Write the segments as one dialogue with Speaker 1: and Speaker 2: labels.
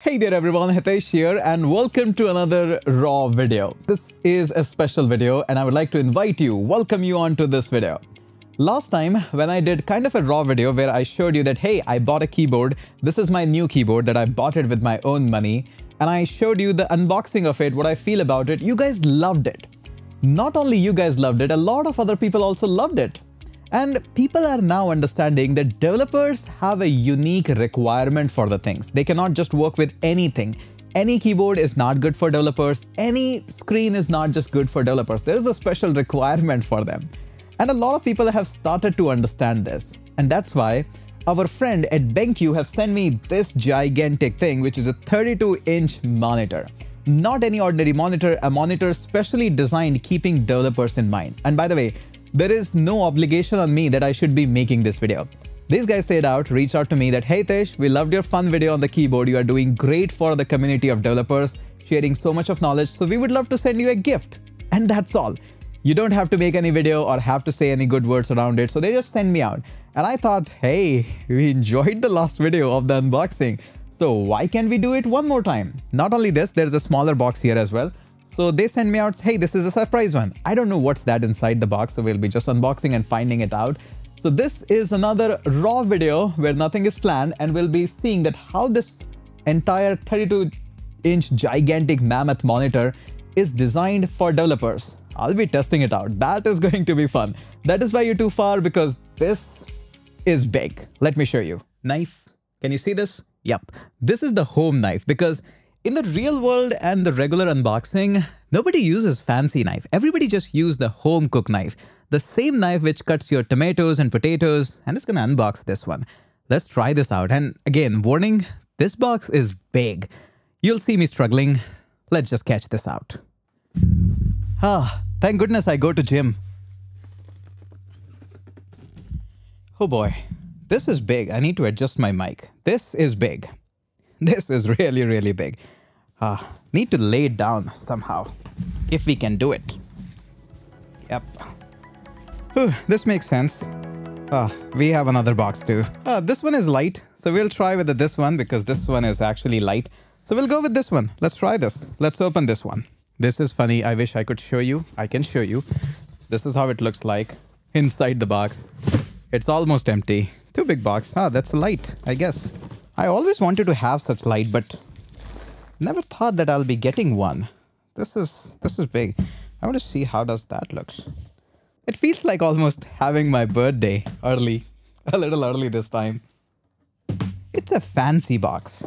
Speaker 1: Hey there everyone, Hitesh here and welcome to another raw video. This is a special video and I would like to invite you, welcome you on to this video. Last time when I did kind of a raw video where I showed you that hey, I bought a keyboard, this is my new keyboard that I bought it with my own money and I showed you the unboxing of it, what I feel about it, you guys loved it. Not only you guys loved it, a lot of other people also loved it. And people are now understanding that developers have a unique requirement for the things. They cannot just work with anything. Any keyboard is not good for developers. Any screen is not just good for developers. There is a special requirement for them. And a lot of people have started to understand this. And that's why our friend at BenQ have sent me this gigantic thing, which is a 32 inch monitor. Not any ordinary monitor, a monitor specially designed keeping developers in mind. And by the way, there is no obligation on me that I should be making this video. These guys said out, reached out to me that, hey Tesh, we loved your fun video on the keyboard. You are doing great for the community of developers, sharing so much of knowledge. So we would love to send you a gift. And that's all. You don't have to make any video or have to say any good words around it. So they just send me out. And I thought, hey, we enjoyed the last video of the unboxing. So why can't we do it one more time? Not only this, there's a smaller box here as well. So they send me out, hey, this is a surprise one. I don't know what's that inside the box, so we'll be just unboxing and finding it out. So this is another raw video where nothing is planned and we'll be seeing that how this entire 32 inch gigantic mammoth monitor is designed for developers. I'll be testing it out. That is going to be fun. That is why you're too far because this is big. Let me show you. Knife. Can you see this? Yep. This is the home knife because in the real world and the regular unboxing, nobody uses fancy knife. Everybody just use the home cook knife. The same knife which cuts your tomatoes and potatoes and it's gonna unbox this one. Let's try this out. And again, warning, this box is big. You'll see me struggling. Let's just catch this out. Ah, thank goodness I go to gym. Oh boy, this is big. I need to adjust my mic. This is big. This is really, really big. Uh, need to lay it down somehow, if we can do it. Yep. Whew, this makes sense. Uh, we have another box too. Uh, this one is light, so we'll try with this one because this one is actually light. So we'll go with this one. Let's try this. Let's open this one. This is funny. I wish I could show you. I can show you. This is how it looks like inside the box. It's almost empty. Too big box. Ah, that's a light, I guess. I always wanted to have such light, but never thought that I'll be getting one. This is this is big. I want to see how does that looks. It feels like almost having my birthday early, a little early this time. It's a fancy box.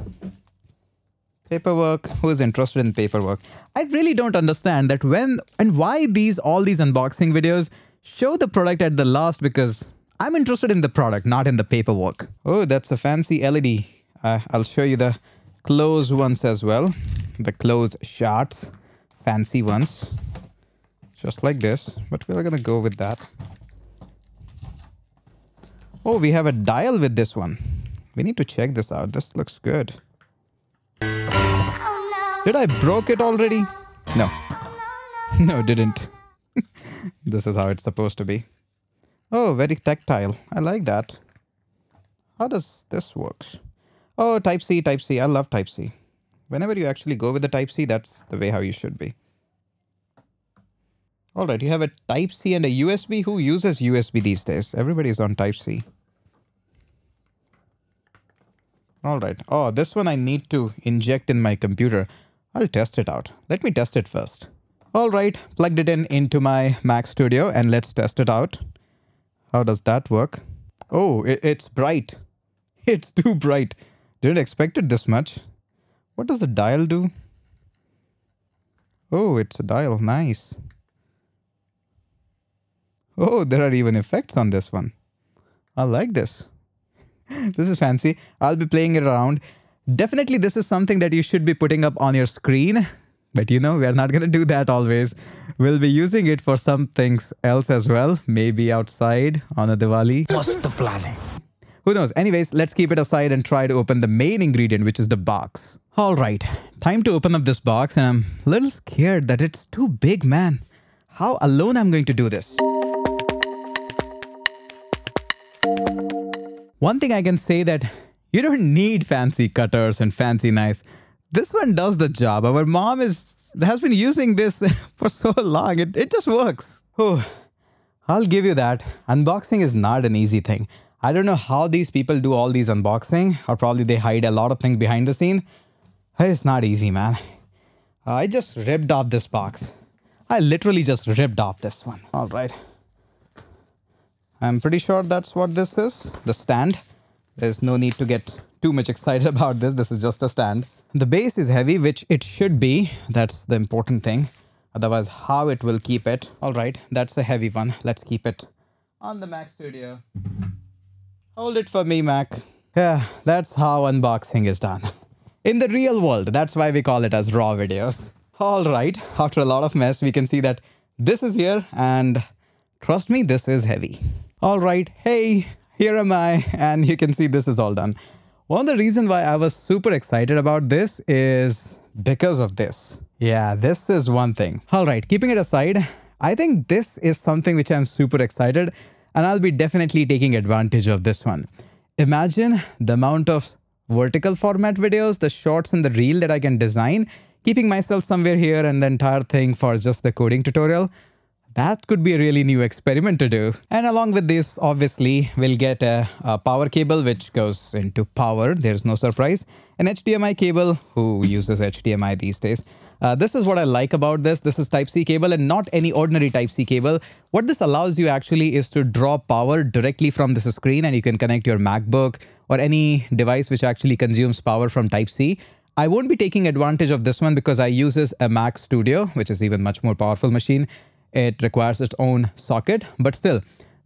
Speaker 1: Paperwork, who is interested in paperwork? I really don't understand that when and why these all these unboxing videos show the product at the last because I'm interested in the product, not in the paperwork. Oh, that's a fancy LED uh, I'll show you the close ones as well. The close shots, fancy ones. Just like this, but we're gonna go with that. Oh, we have a dial with this one. We need to check this out. This looks good. Did I broke it already? No. No, didn't. this is how it's supposed to be. Oh, very tactile. I like that. How does this work? Oh, type C, type C. I love type C. Whenever you actually go with the type C, that's the way how you should be. All right, you have a type C and a USB. Who uses USB these days? Everybody's on type C. All right. Oh, this one I need to inject in my computer. I'll test it out. Let me test it first. All right, plugged it in into my Mac Studio and let's test it out. How does that work? Oh, it's bright. It's too bright. Didn't expect it this much. What does the dial do? Oh, it's a dial. Nice. Oh, there are even effects on this one. I like this. this is fancy. I'll be playing it around. Definitely this is something that you should be putting up on your screen. But you know, we're not going to do that always. We'll be using it for some things else as well. Maybe outside on a Diwali.
Speaker 2: What's the planning?
Speaker 1: Who knows? Anyways, let's keep it aside and try to open the main ingredient, which is the box. All right, time to open up this box and I'm a little scared that it's too big, man. How alone I'm going to do this? One thing I can say that you don't need fancy cutters and fancy knives. this one does the job. Our mom is has been using this for so long. It, it just works. Oh, I'll give you that. Unboxing is not an easy thing. I don't know how these people do all these unboxing or probably they hide a lot of things behind the scene. But it's not easy, man. I just ripped off this box. I literally just ripped off this one. All right. I'm pretty sure that's what this is, the stand. There's no need to get too much excited about this. This is just a stand. The base is heavy, which it should be. That's the important thing. Otherwise, how it will keep it. All right, that's a heavy one. Let's keep it on the Mac Studio. Hold it for me, Mac. Yeah, that's how unboxing is done. In the real world, that's why we call it as raw videos. All right, after a lot of mess, we can see that this is here and trust me, this is heavy. All right, hey, here am I, and you can see this is all done. One of the reasons why I was super excited about this is because of this. Yeah, this is one thing. All right, keeping it aside, I think this is something which I'm super excited and I'll be definitely taking advantage of this one. Imagine the amount of vertical format videos, the shorts and the reel that I can design, keeping myself somewhere here and the entire thing for just the coding tutorial. That could be a really new experiment to do. And along with this, obviously, we'll get a, a, power cable which goes into power. There's no surprise. An HDMI cable. Who uses HDMI these days? Uh, this is what I like about this. This is Type-C cable and not any ordinary Type-C cable. What this allows you actually is to draw power directly from this screen and you can connect your MacBook or any device which actually consumes power from Type-C. I won't be taking advantage of this one because I uses a Mac Studio, which is even much more powerful machine. It requires its own socket, but still,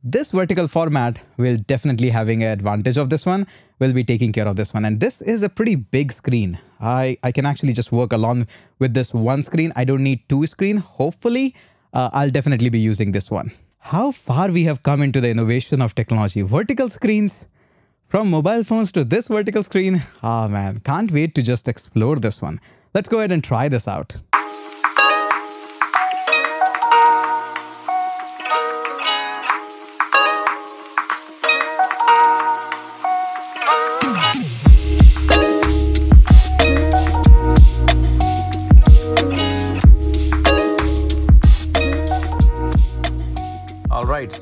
Speaker 1: this vertical format will definitely having an advantage of this one. We'll be taking care of this one. And this is a pretty big screen. I, I can actually just work along with this one screen. I don't need two screen. Hopefully, uh, I'll definitely be using this one. How far we have come into the innovation of technology. Vertical screens, from mobile phones to this vertical screen. Ah oh man, can't wait to just explore this one. Let's go ahead and try this out.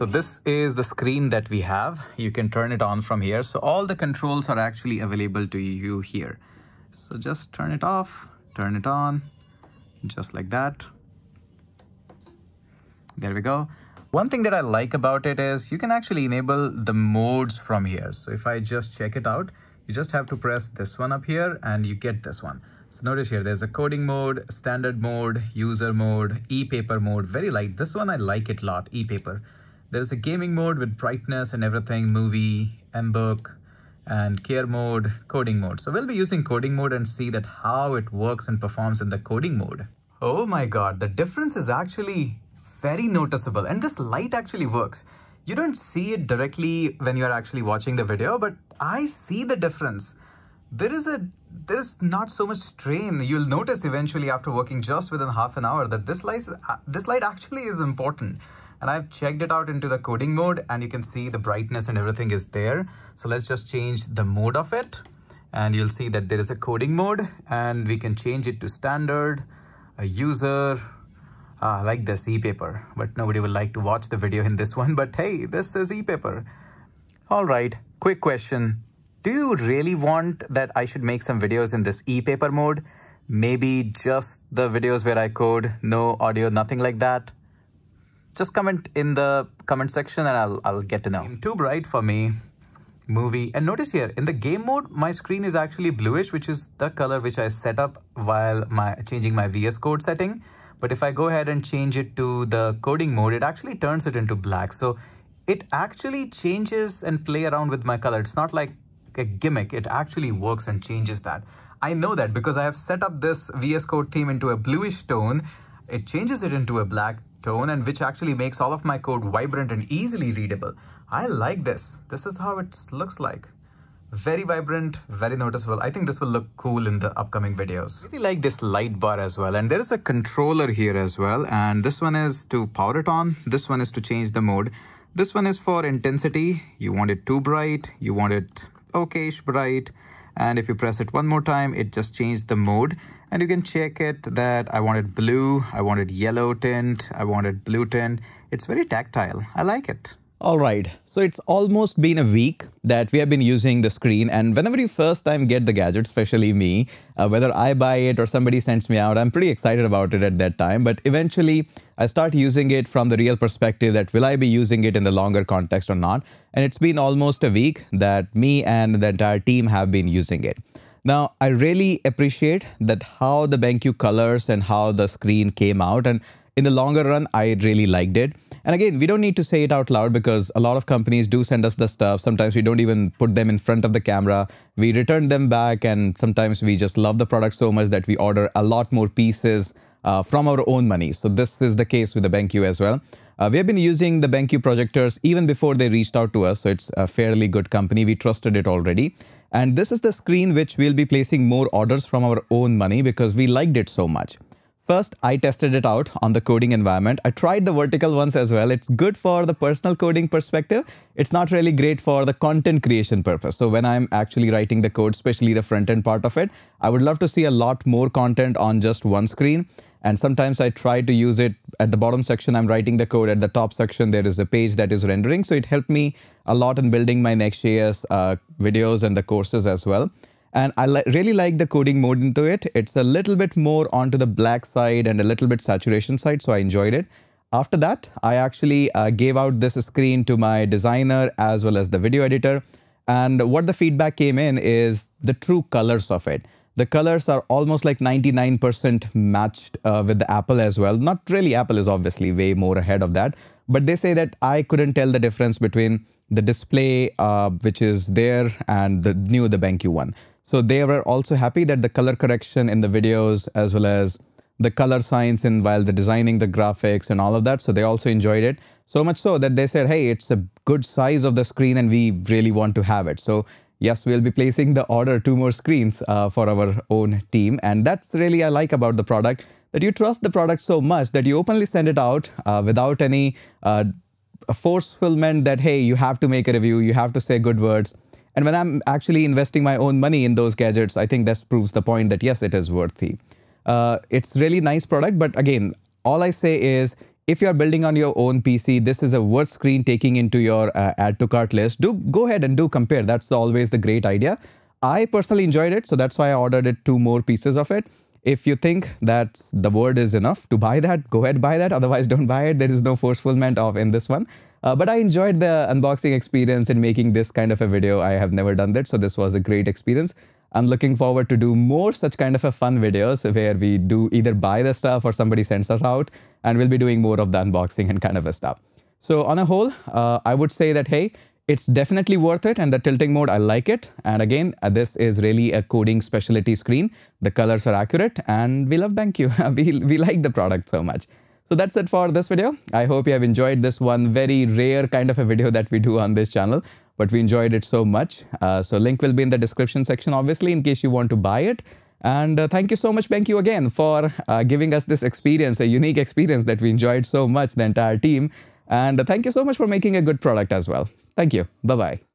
Speaker 1: So this is the screen that we have. You can turn it on from here. So all the controls are actually available to you here. So just turn it off, turn it on, just like that. There we go. One thing that I like about it is you can actually enable the modes from here. So if I just check it out, you just have to press this one up here and you get this one. So notice here, there's a coding mode, standard mode, user mode, e-paper mode, very light. This one, I like it a lot, e-paper. There's a gaming mode with brightness and everything, movie, mBook, and care mode, coding mode. So we'll be using coding mode and see that how it works and performs in the coding mode. Oh my God, the difference is actually very noticeable and this light actually works. You don't see it directly when you're actually watching the video, but I see the difference there is a there is not so much strain. You'll notice eventually after working just within half an hour that this light, uh, this light actually is important. And I've checked it out into the coding mode and you can see the brightness and everything is there. So let's just change the mode of it. And you'll see that there is a coding mode and we can change it to standard, a user, uh, like this e-paper, but nobody will like to watch the video in this one. But hey, this is e-paper. All right, quick question do you really want that I should make some videos in this e-paper mode? Maybe just the videos where I code, no audio, nothing like that? Just comment in the comment section and I'll, I'll get to know. Too bright for me. Movie. And notice here, in the game mode, my screen is actually bluish, which is the color which I set up while my changing my VS Code setting. But if I go ahead and change it to the coding mode, it actually turns it into black. So it actually changes and play around with my color. It's not like a gimmick. It actually works and changes that. I know that because I have set up this VS Code theme into a bluish tone. It changes it into a black tone and which actually makes all of my code vibrant and easily readable. I like this. This is how it looks like. Very vibrant, very noticeable. I think this will look cool in the upcoming videos. I really like this light bar as well. And there is a controller here as well. And this one is to power it on. This one is to change the mode. This one is for intensity. You want it too bright. You want it okayish bright And if you press it one more time, it just changed the mode. And you can check it that I wanted blue, I wanted yellow tint, I wanted blue tint. It's very tactile. I like it. All right, so it's almost been a week that we have been using the screen and whenever you first time get the gadget, especially me, uh, whether I buy it or somebody sends me out, I'm pretty excited about it at that time. But eventually I start using it from the real perspective that will I be using it in the longer context or not? And it's been almost a week that me and the entire team have been using it. Now, I really appreciate that how the BenQ colors and how the screen came out and in the longer run, I really liked it. And again, we don't need to say it out loud because a lot of companies do send us the stuff. Sometimes we don't even put them in front of the camera. We return them back, and sometimes we just love the product so much that we order a lot more pieces uh, from our own money. So this is the case with the BenQ as well. Uh, we have been using the BenQ projectors even before they reached out to us, so it's a fairly good company. We trusted it already. And this is the screen which we'll be placing more orders from our own money because we liked it so much. First, I tested it out on the coding environment. I tried the vertical ones as well. It's good for the personal coding perspective. It's not really great for the content creation purpose. So when I'm actually writing the code, especially the front end part of it, I would love to see a lot more content on just one screen. And sometimes I try to use it at the bottom section, I'm writing the code. At the top section, there is a page that is rendering. So it helped me a lot in building my Next.js uh, videos and the courses as well. And I li really like the coding mode into it. It's a little bit more onto the black side and a little bit saturation side, so I enjoyed it. After that, I actually uh, gave out this screen to my designer as well as the video editor. And what the feedback came in is the true colors of it. The colors are almost like 99% matched uh, with the Apple as well. Not really, Apple is obviously way more ahead of that. But they say that I couldn't tell the difference between the display, uh, which is there, and the new, the BenQ one. So they were also happy that the color correction in the videos as well as the color science in while the designing the graphics and all of that. So they also enjoyed it so much so that they said, hey, it's a good size of the screen and we really want to have it. So yes, we'll be placing the order two more screens uh, for our own team. And that's really I like about the product that you trust the product so much that you openly send it out uh, without any uh, forcefulment that, hey, you have to make a review, you have to say good words. And when I'm actually investing my own money in those gadgets, I think this proves the point that yes, it is worthy. Uh, it's really nice product, but again, all I say is if you're building on your own PC, this is a worth screen taking into your uh, add to cart list. Do go ahead and do compare. That's always the great idea. I personally enjoyed it, so that's why I ordered it two more pieces of it. If you think that the word is enough to buy that, go ahead buy that. Otherwise, don't buy it. There is no forcefulment of in this one. Uh, but I enjoyed the unboxing experience in making this kind of a video. I have never done that, so this was a great experience. I'm looking forward to do more such kind of a fun videos where we do either buy the stuff or somebody sends us out, and we'll be doing more of the unboxing and kind of a stuff. So on a whole, uh, I would say that, hey, it's definitely worth it and the tilting mode, I like it. And again, uh, this is really a coding specialty screen. The colors are accurate and we love BenQ. we, we like the product so much. So that's it for this video. I hope you have enjoyed this one very rare kind of a video that we do on this channel, but we enjoyed it so much. Uh, so link will be in the description section, obviously, in case you want to buy it. And uh, thank you so much, BenQ, again for uh, giving us this experience, a unique experience that we enjoyed so much, the entire team. And thank you so much for making a good product as well. Thank you. Bye-bye.